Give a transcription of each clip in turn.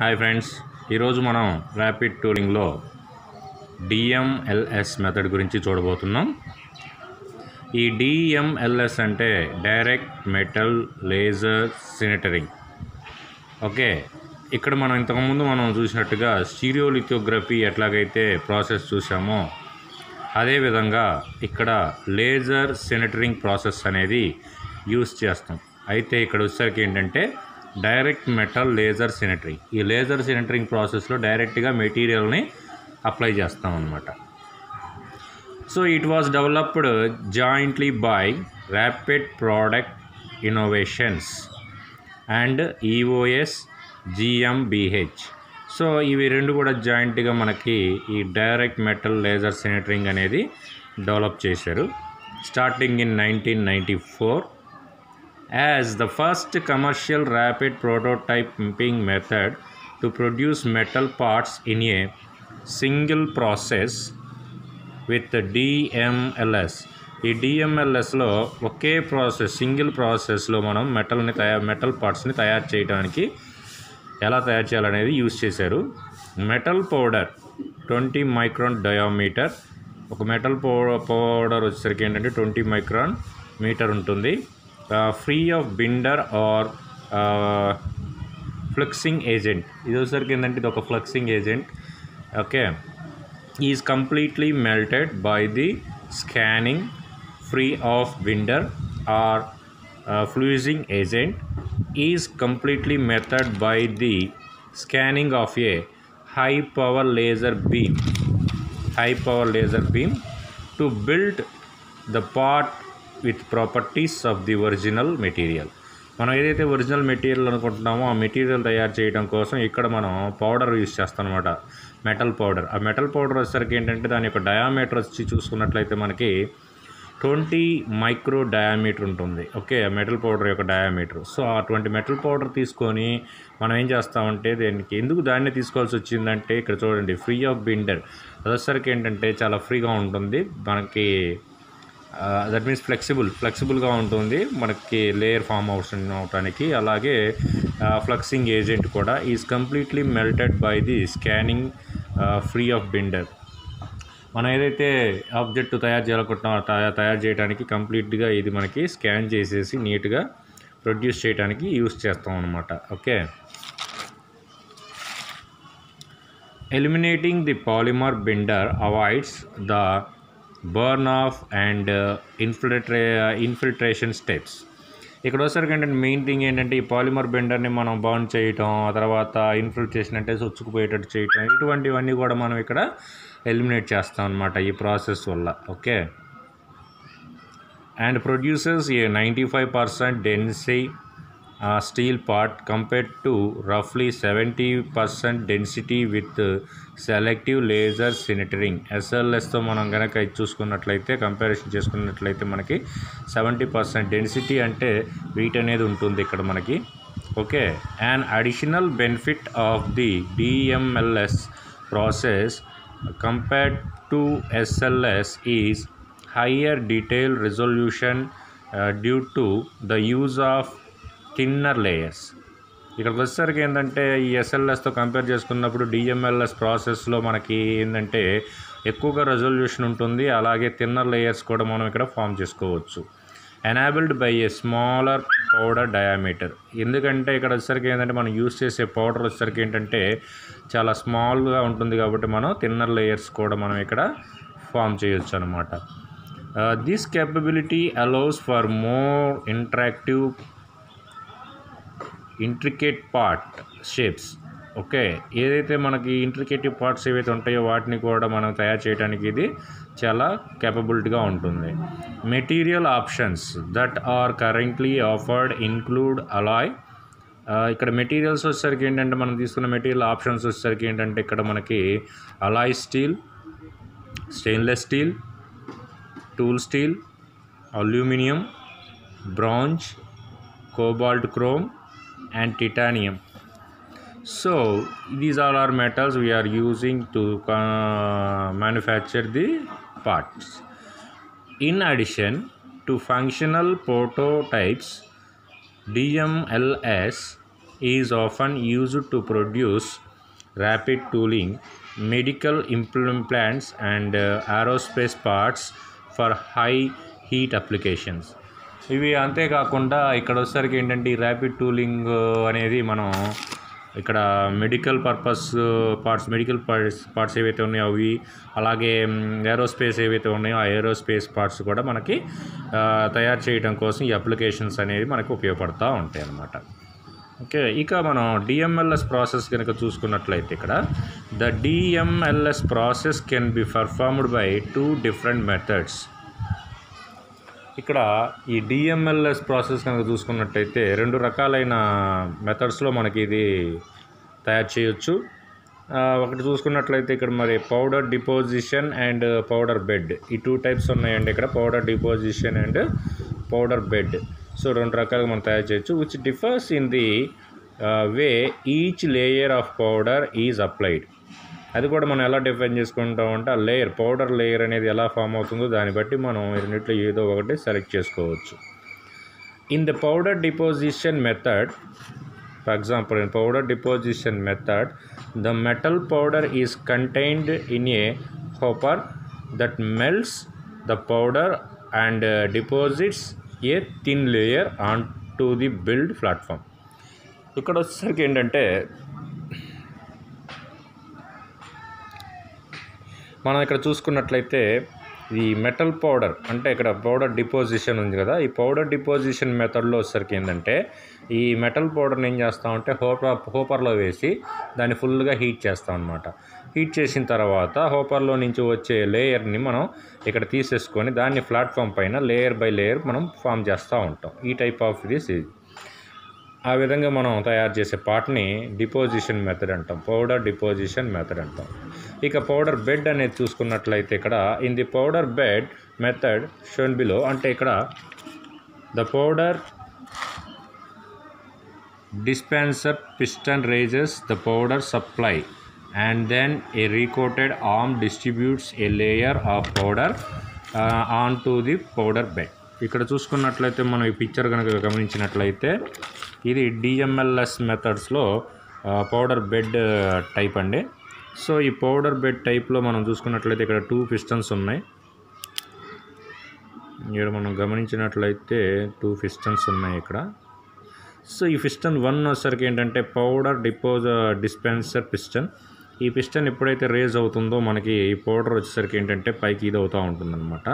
Hi friends ఈరోజు మనం rapid టూలింగ్లో డిఎంఎల్ఎస్ మెథడ్ గురించి చూడబోతున్నాం. ఈ డిఎంఎల్ఎస్ అంటే direct metal laser sintering okay ఇక్కడ మనం ఇంతకుముందు మనం చూసినట్టుగా స్టీరియోలిథియోగ్రఫీ ఎట్లాగైతే ప్రాసెస్ చూసామో అదేవిధంగా ఇక్కడ లేజర్ సినిటరింగ్ ప్రాసెస్ అనేది యూస్ చేస్తాం. అయితే ఇక్కడ వచ్చేసరికి ఏంటంటే డైరెక్ట్ మెటల్ లేజర్ సినిటరింగ్ ఈ లేజర్ సినిటరింగ్ ప్రాసెస్లో డైరెక్ట్గా మెటీరియల్ని అప్లై చేస్తాం అన్నమాట. So it was developed jointly by rapid product innovations and EOS GmbH. So ఇవి రెండు కూడా జాయింట్గా మనకి ఈ డైరెక్ట్ మెటల్ లేజర్ సినిటరింగ్ అనేది డెవలప్ చేశారు. Starting in nineteen ninety four. As the first commercial rapid prototyping method to produce metal parts in a single process with DMLS ఈ డిఎంఎల్ఎస్లో ఒకే ప్రాసెస్ సింగిల్ ప్రాసెస్లో మనం మెటల్ని తయారు మెటల్ పార్ట్స్ని తయారు చేయడానికి ఎలా తయారు చేయాలనేది యూజ్ చేశారు. Metal powder twenty micron diameter ఒక మెటల్ పౌ పౌడర్ వచ్చేసరికి ఏంటంటే ట్వంటీ మైక్రాన్ మీటర్ ఉంటుంది. Free of binder or fluxing agent ఇది వచ్చేసరికి ఏంటంటే ఇది ఒక fluxing agent okay is completely melted by the scanning free of binder or fluxing agent is completely method by the scanning of a high power laser beam high power laser beam to build the part with properties of the original material. మనం ఏదైతే original material అనుకుంటున్నామో ఆ material తయారు చేయడం కోసం ఇక్కడ మనం powder use చేస్తాం అనమాట మెటల్ పౌడర్. ఆ మెటల్ పౌడర్ వచ్చేసరికి ఏంటంటే దాని యొక్క డయామీటర్ వచ్చి చూసుకున్నట్లయితే మనకి ట్వంటీ మైక్రో డయామీటర్ ఉంటుంది. ఓకే మెటల్ పౌడర్ యొక్క డయామీటర్ సో అటువంటి మెటల్ పౌడర్ తీసుకొని మనం ఏం చేస్తామంటే దీనికి ఎందుకు దాన్ని తీసుకోవాల్సి వచ్చిందంటే ఇక్కడ చూడండి ఫ్రీ ఆఫ్ బిండర్ అదొసరికి ఏంటంటే చాలా ఫ్రీగా ఉంటుంది. మనకి దట్ మీన్స్ ఫ్లెక్సిబుల్ ఫ్లెక్సిబుల్గా ఉంటుంది. మనకి లేయర్ ఫామ్ అవసరం అవడానికి అలాగే ఫ్లక్సింగ్ ఏజెంట్ కూడా is completely melted by the scanning free of binder మనం ఏదైతే ఆబ్జెక్ట్ తయారు చేయాలనుకుంటున్నామో తయారు చేయడానికి కంప్లీట్గా ఇది మనకి స్కాన్ చేసేసి నీట్గా ప్రొడ్యూస్ చేయడానికి యూస్ చేస్తాం అనమాట okay? Eliminating the polymer binder avoids the burn off and ఇన్ఫిల్ట్రే infiltration steps ఇక్కడ వచ్చేసరికి ఏంటంటే మెయిన్ థింగ్ ఏంటంటే ఈ పాలిమర్ బెండర్ని మనం బర్న్ చేయటం ఆ తర్వాత ఇన్ఫిల్ట్రేషన్ అంటే చొచ్చుకుపోయేటట్టు చేయటం ఇటువంటివన్నీ కూడా మనం ఇక్కడ ఎలిమినేట్ చేస్తాం అనమాట ఈ ప్రాసెస్ వల్ల okay? And producers a ninety five percent dense steel part compared to రఫ్లీ seventy percent density with selective laser sintering. ఎస్ఎల్ఎస్తో మనం కనుక ఇది చూసుకున్నట్లయితే కంపారిజన్ చేసుకున్నట్లయితే మనకి సెవెంటీ పర్సెంట్ డెన్సిటీ అంటే వీట్ అనేది ఉంటుంది ఇక్కడ మనకి. Okay? And additional benefit of the DMLS process compared to SLS is higher detail resolution due to the use of thinner layers. ఇక్కడికి వచ్చేసరికి ఏంటంటే ఈ ఎస్ఎల్ఎస్తో కంపేర్ చేసుకున్నప్పుడు డిఎంఎల్ఎస్ ప్రాసెస్లో మనకి ఏంటంటే ఎక్కువగా రెజల్యూషన్ ఉంటుంది. అలాగే తిన్నర్ లేయర్స్ కూడా మనం ఇక్కడ ఫామ్ చేసుకోవచ్చు. Enabled by a smaller powder diameter ఎందుకంటే ఇక్కడ వచ్చేసరికి ఏంటంటే మనం యూస్ చేసే పౌడర్ వచ్చేసరికి ఏంటంటే చాలా స్మాల్గా ఉంటుంది కాబట్టి మనం తిన్నర్ లేయర్స్ కూడా మనం ఇక్కడ ఫామ్ చేయొచ్చు అనమాట this capability allows for more interactive intricate part shapes okay ఏదైతే మనకి ఇంట్రికేటివ్ పార్ట్స్ ఏవైతే ఉంటాయో వాటిని కూడా మనం తయారు చేయడానికి ఇది చాలా కేపబిలిటీగా ఉంటుంది. Material options that are currently offered include alloy ఇక్కడ మెటీరియల్స్ వచ్చేసరికి ఏంటంటే మనం తీసుకున్న మెటీరియల్ ఆప్షన్స్ వచ్చేసరికి ఏంటంటే ఇక్కడ మనకి alloy steel stainless steel tool steel aluminium bronze cobalt chrome and titanium. So these are our metals we are using to uh, manufacture the parts. In addition to functional prototypes DMLS is often used to produce rapid tooling medical implants and uh, aerospace parts for high heat applications. ఇవి అంతేకాకుండా ఇక్కడ వచ్చేసరికి ఏంటంటే ఈ rapid tooling అనేది మనం ఇక్కడ medical purpose parts medical parts parts ఏవైతే ఉన్నాయో అవి అలాగే ఏరోస్పేస్ ఏవైతే ఉన్నాయో ఆ ఏరోస్పేస్ పార్ట్స్ కూడా మనకి తయారు చేయడం కోసం ఈ అప్లికేషన్స్ అనేవి మనకు ఉపయోగపడుతూ ఉంటాయి అన్నమాట. ఓకే ఇక మనం డిఎంఎల్ఎస్ ప్రాసెస్ కనుక చూసుకున్నట్లయితే ఇక్కడ the DMLS process can be performed by two different methods ఇక్కడ ఈ డిఎంఎల్ఎస్ ప్రాసెస్ కనుక చూసుకున్నట్టయితే రెండు రకాలైన మెథడ్స్లో మనకి ఇది తయారు చేయొచ్చు. ఆ, ఒకటి చూసుకున్నట్లయితే ఇక్కడ మరి powder deposition and powder bed ఈ టూ టైప్స్ ఉన్నాయండి ఇక్కడ powder deposition and powder bed so రెండు రకాలుగా మనం తయారు చేయొచ్చు which differs in the way each layer of powder is applied అది కూడా మనం ఎలా డిఫైన్ చేసుకుంటాం అంటే ఆ లేయర్ పౌడర్ లేయర్ అనేది ఎలా ఫామ్ అవుతుందో దాన్ని బట్టి మనం ఈ రెండిట్లో ఏదో ఒకటి సెలెక్ట్ చేసుకోవచ్చు. In the powder deposition method for example in powder deposition method the metal powder is contained in a hopper that melts the powder and deposits a thin layer on to the build platform ఇక్కడ వచ్చేసరికి ఏంటంటే మనం ఇక్కడ చూసుకున్నట్లయితే ఈ metal powder అంటే ఇక్కడ powder deposition ఉంది కదా ఈ పౌడర్ డిపోజిషన్ మెథడ్లో వచ్చేసరికి ఏంటంటే ఈ మెటల్ పౌడర్ని ఏం చేస్తామంటే హోపర్ హోపర్లో వేసి దాన్ని ఫుల్గా హీట్ చేస్తాం అనమాట హీట్ చేసిన తర్వాత హోపర్లో నుంచి వచ్చే లేయర్ని మనం ఇక్కడ తీసేసుకొని దాన్ని ప్లాట్ఫామ్ పైన లేయర్ బై లేయర్ మనం ఫామ్ చేస్తూ ఉంటాం. ఈ టైప్ ఆఫ్ దిస్ ఇది. ఆ విధంగా మనం తయారు చేసే పార్ట్ని డిపోజిషన్ మెథడ్ అంటాం. పౌడర్ డిపోజిషన్ మెథడ్ అంటాం. ఇక పౌడర్ బెడ్ అనేది చూసుకున్నట్లయితే ఇక్కడ in the powder bed method shown below అంటే ఇక్కడ the powder dispenser piston raises the powder supply and then a recoated arm distributes a layer of powder on to the powder bed. ఇక్కడ చూసుకున్నట్లయితే మనం ఈ picture కనుక గమనించినట్లయితే ఇది DMLS మెథడ్స్లో పౌడర్ బెడ్ టైప్ అండి. సో ఈ పౌడర్ బెడ్ టైప్లో మనం చూసుకున్నట్లయితే ఇక్కడ టూ పిస్టన్స్ ఉన్నాయి. ఇక్కడ మనం గమనించినట్లయితే టూ పిస్టన్స్ ఉన్నాయి ఇక్కడ. సో ఈ పిస్టన్ వన్ వచ్చేసరికి ఏంటంటే పౌడర్ డిపోజ్ డిస్పెన్సర్ పిస్టన్. ఈ పిస్టన్ ఎప్పుడైతే రేజ్ అవుతుందో మనకి ఈ పౌడర్ వచ్చేసరికి ఏంటంటే పైకి ఇది అవుతూ ఉంటుందన్నమాట.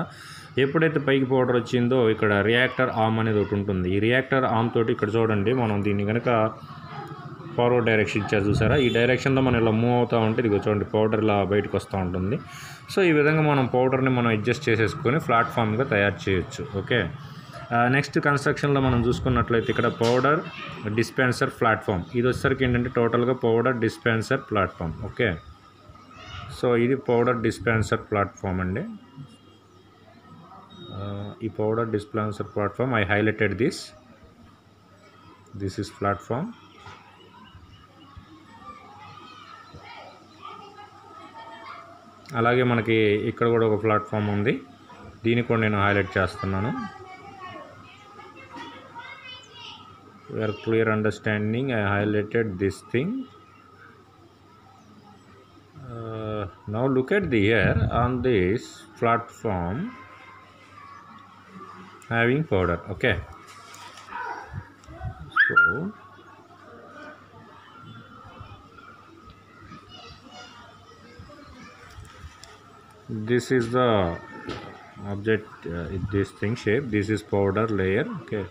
ఎప్పుడైతే పైకి పౌడర్ వచ్చిందో ఇక్కడ రియాక్టర్ ఆమ్ అనేది ఒకటి ఉంటుంది. ఈ రియాక్టర్ ఆమ్ తోటి ఇక్కడ చూడండి మనం దీన్ని కనుక ఫార్వర్డ్ డైరెక్షన్ ఇచ్చారు చూసారా? ఈ డైరెక్షన్లో మనం ఇలా మూవ్ అవుతూ ఉంటే ఇది చూడండి పౌడర్ ఇలా బయటకు వస్తూ ఉంటుంది. సో ఈ విధంగా మనం పౌడర్ని మనం అడ్జస్ట్ చేసేసుకొని ప్లాట్ఫామ్గా తయారు చేయొచ్చు. ఓకే? నెక్స్ట్ కన్స్ట్రక్షన్లో మనం చూసుకున్నట్లయితే ఇక్కడ పౌడర్ డిస్పెన్సర్ ప్లాట్ఫామ్ ఇది వచ్చేసరికి ఏంటంటే టోటల్గా powder dispenser platform okay? So ఇది పౌడర్ డిస్పెన్సర్ ప్లాట్ఫామ్ అండి. ఈ powder dispenser platform I highlighted this this is platform అలాగే మనకి ఇక్కడ కూడా ఒక ప్లాట్ఫామ్ ఉంది. దీన్ని కూడా నేను హైలైట్ చేస్తున్నాను. Where clear understanding I highlighted this thing now look at the ear on this platform having powder okay this is the object uh, this thing shape. This is powder layer okay.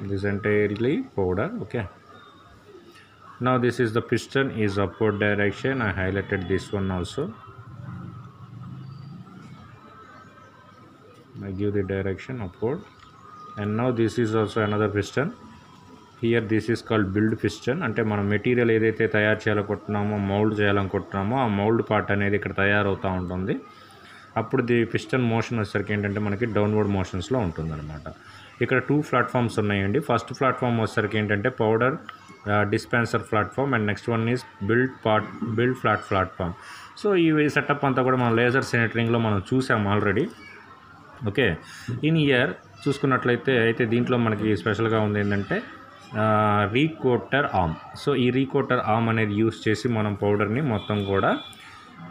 This entirely powder okay. Now this is the piston is upward direction. I highlighted this one also. I give the direction upward. And now this is also another piston here this is called build piston అంటే మనం material ఏదైతే తయారు చేయాలనుకుంటున్నామో mould చేయాలనుకుంటున్నామో ఆ mould part అనేది ఇక్కడ తయారవుతూ ఉంటుంది. అప్పుడు ది పిస్టన్ మోషన్ వచ్చేసరికి ఏంటంటే మనకి డౌన్వర్డ్ మోషన్స్లో ఉంటుందన్నమాట. ఇక్కడ టూ ప్లాట్ఫామ్స్ ఉన్నాయండి. ఫస్ట్ ప్లాట్ఫామ్ వచ్చేసరికి ఏంటంటే powder dispenser platform and next one is build part build flat platform so ఈ సెటప్ అంతా కూడా మనం లేజర్ సెనేటరింగ్లో మనం చూసాం ఆల్రెడీ ఓకే ఇన్ ఇయర్ చూసుకున్నట్లయితే అయితే దీంట్లో మనకి స్పెషల్గా ఉంది ఏంటంటే రీకోటర్ ఆమ్. సో ఈ రీకోటర్ ఆమ్ అనేది యూస్ చేసి మనం పౌడర్ని మొత్తం కూడా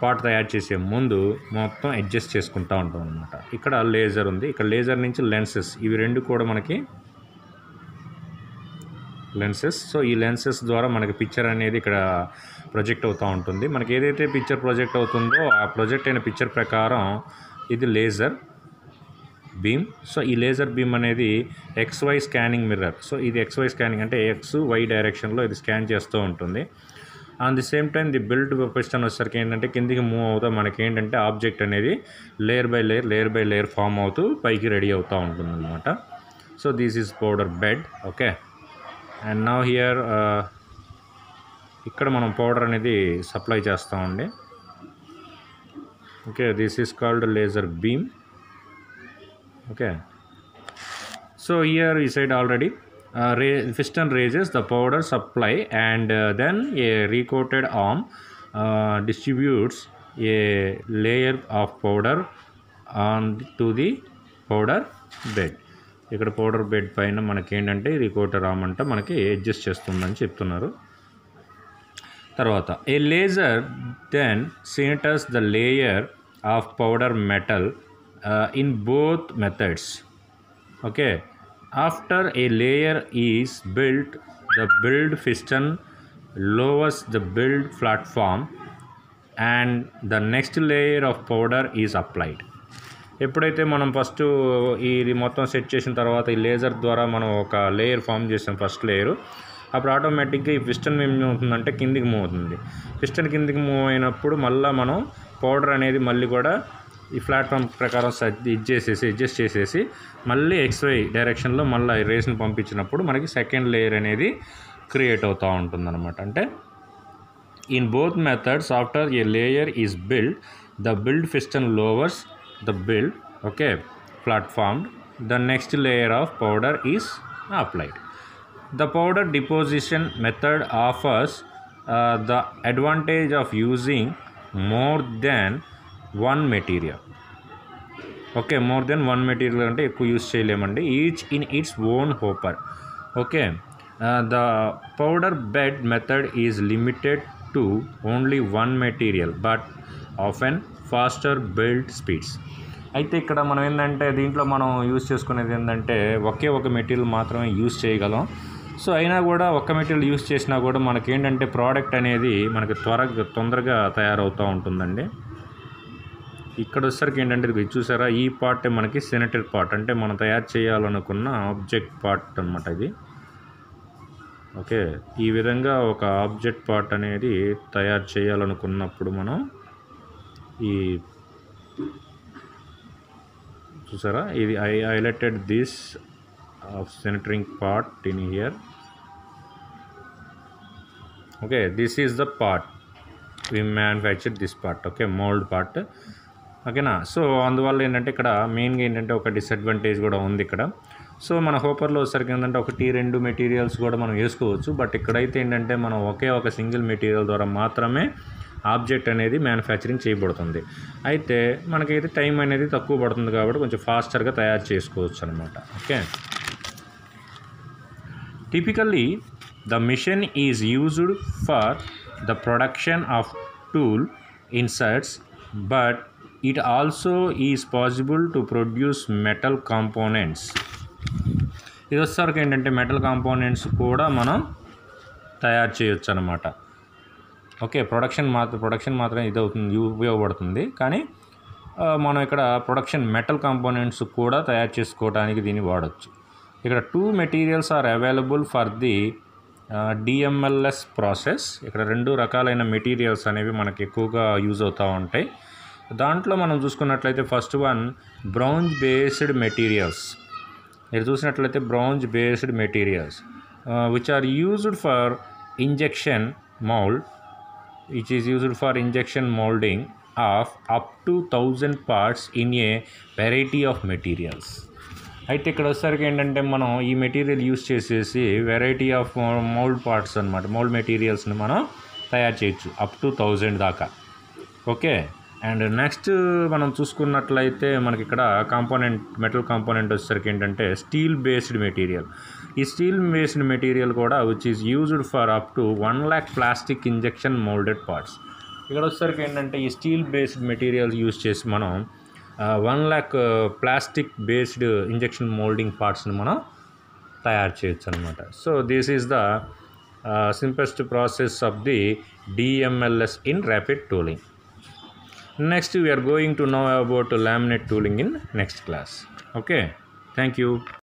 పాట్ తయారు చేసే ముందు మొత్తం అడ్జస్ట్ చేసుకుంటూ ఉంటాం అనమాట ఇక్కడ లేజర్ ఉంది. ఇక్కడ లేజర్ నుంచి లెన్సెస్. ఇవి రెండు కూడా మనకి లెన్సెస్. సో ఈ లెన్సెస్ ద్వారా మనకి పిక్చర్ అనేది ఇక్కడ ప్రొజెక్ట్ అవుతూ ఉంటుంది. మనకి ఏదైతే పిక్చర్ ప్రొజెక్ట్ అవుతుందో ఆ ప్రొజెక్ట్ అయిన పిక్చర్ ప్రకారం ఇది లేజర్. బీమ్. సో ఈ లేజర్ బీమ్ అనేది X Y scanning mirror so ఇది ఎక్స్ వై స్కానింగ్ అంటే ఎక్స్ వై డైరెక్షన్లో ఇది స్కాన్ చేస్తూ ఉంటుంది. On the same time the build question వచ్చేసరికి ఏంటంటే కిందికి మూవ్ అవుతా మనకి ఏంటంటే ఆబ్జెక్ట్ అనేది layer by layer layer by layer form అవుతూ పైకి రెడీ అవుతూ ఉంటుంది అనమాట so this is powder bed okay and now here ఇక్కడ మనం పౌడర్ అనేది సప్లై చేస్తామండి okay this is called laser beam okay so here we said already uh, ra- piston raises the powder supply and uh, then a recoated arm uh, distributes a layer of powder on to the powder bed ఇక్కడ powder bed పైన మనకి ఏంటంటే రికోటర్ ఆమ్ అంటే మనకి adjust చేస్తుందని చెప్తున్నారు తర్వాత a laser then sinters the layer of powder metal in both methods okay after a layer is build the build piston lowers the build platform and the next layer of powder is applied ఎప్పుడైతే మనం first ఇది మొత్తం set చేసిన తర్వాత ఈ laser ద్వారా మనం ఒక లేయర్ ఫామ్ చేసాం ఫస్ట్ లేయరు అప్పుడు ఆటోమేటిక్గా ఈ పిస్టన్ ఏం అవుతుందంటే కిందికి మూవ్ అవుతుంది. పిస్టన్ కిందికి మూవ్ అయినప్పుడు మళ్ళీ మనం పౌడర్ అనేది మళ్ళీ కూడా ఈ ప్లాట్ఫామ్ ప్రకారం ఇది చేసేసి అడ్జస్ట్ చేసేసి మళ్ళీ ఎక్స్వై డైరెక్షన్లో మళ్ళీ రేస్ని పంపించినప్పుడు మనకి సెకండ్ లేయర్ అనేది క్రియేట్ అవుతూ ఉంటుంది అనమాట అంటే in both methods after a layer is build the build piston lowers the build okay platform the next layer of powder is applied the powder deposition method offers the advantage of using more than one material. Okay more than one material అంటే ఎక్కువ use చేయలేమండి. Each in its own hopper. Okay the powder bed method is limited to only one material but often faster build speeds. అయితే ఇక్కడ మనం ఏంటంటే దీంట్లో మనం use చేసుకునేది ఏంటంటే ఒకే ఒక మెటీరియల్ మాత్రమే యూజ్ చేయగలం. సో అయినా కూడా ఒక్క మెటీరియల్ యూజ్ చేసినా కూడా మనకి ఏంటంటే ప్రోడక్ట్ అనేది మనకి త్వరగా తొందరగా తయారవుతూ ఉంటుందండి. ఇక్కడ వచ్చేసరికి ఏంటంటే ఇది చూసారా? ఈ పార్ట్ మనకి సెనేటరీ పార్ట్ అంటే మనం తయారు చేయాలనుకున్న ఆబ్జెక్ట్ పార్ట్ అనమాట ఇది. ఓకే. ఈ విధంగా ఒక ఆబ్జెక్ట్ పార్ట్ అనేది తయారు చేయాలనుకున్నప్పుడు మనం ఈ చూసారా? ఇది I highlighted this of sintering part in here okay. This is the part we manufacture this part okay. Mould part ఓకేనా? సో అందువల్ల ఏంటంటే ఇక్కడ మెయిన్గా ఏంటంటే ఒక డిసడ్వాంటేజ్ కూడా ఉంది ఇక్కడ. సో మన హోపర్లో వచ్చేసరికి ఏంటంటే ఒకటి రెండు మెటీరియల్స్ కూడా మనం వేసుకోవచ్చు. బట్ ఇక్కడైతే ఏంటంటే మనం ఒకే ఒక సింగిల్ మెటీరియల్ ద్వారా మాత్రమే ఆబ్జెక్ట్ అనేది మ్యానుఫ్యాక్చరింగ్ చేయబడుతుంది. అయితే మనకైతే టైం అనేది తక్కువ పడుతుంది కాబట్టి కొంచెం ఫాస్టర్గా తయారు చేసుకోవచ్చు అనమాట okay? Typically the machine is used for the production of tool inserts but it also is possible to produce metal components ఇది వచ్చేసరికి ఏంటంటే మెటల్ కాంపోనెంట్స్ కూడా మనం తయారు చేయొచ్చు అనమాట ఓకే ప్రొడక్షన్ మాత్రం ప్రొడక్షన్ మాత్రం ఇది అవుతుంది ఉపయోగపడుతుంది. కానీ మనం ఇక్కడ ప్రొడక్షన్ మెటల్ కాంపోనెంట్స్ కూడా తయారు చేసుకోవడానికి దీన్ని వాడచ్చు. ఇక్కడ two materials are available for the DMLS process ఇక్కడ రెండు రకాలైన మెటీరియల్స్ అనేవి మనకి ఎక్కువగా యూజ్ అవుతూ ఉంటాయి. దాంట్లో మనం చూసుకున్నట్లయితే first one bronze based materials మీరు చూసినట్లయితే bronze based materials which are used for injection mould which is used for injection moulding of up to thousand parts in A variety of materials అయితే ఇక్కడ వచ్చేసరికి ఏంటంటే మనం ఈ మెటీరియల్ యూస్ చేసేసి variety of mould parts అనమాట mould మెటీరియల్స్ని మనం తయారు చేయొచ్చు అప్ టు థౌజండ్ దాకా. ఓకే అండ్ నెక్స్ట్ మనం చూసుకున్నట్లయితే మనకి ఇక్కడ కాంపోనెంట్ మెటల్ కాంపోనెంట్ వచ్చేసరికి ఏంటంటే స్టీల్ బేస్డ్ మెటీరియల్. ఈ స్టీల్ బేస్డ్ మెటీరియల్ కూడా which is used for up to one lakh plastic injection moulded parts ఇక్కడ వచ్చేసరికి ఏంటంటే ఈ స్టీల్ బేస్డ్ మెటీరియల్ యూజ్ చేసి మనం one lakh plastic based injection moulding పార్ట్స్ని మనం తయారు చేయొచ్చు అనమాట so this is the simplest process of the DMLS in rapid tooling next we are going to know about laminate tooling in next class. Okay? Thank you.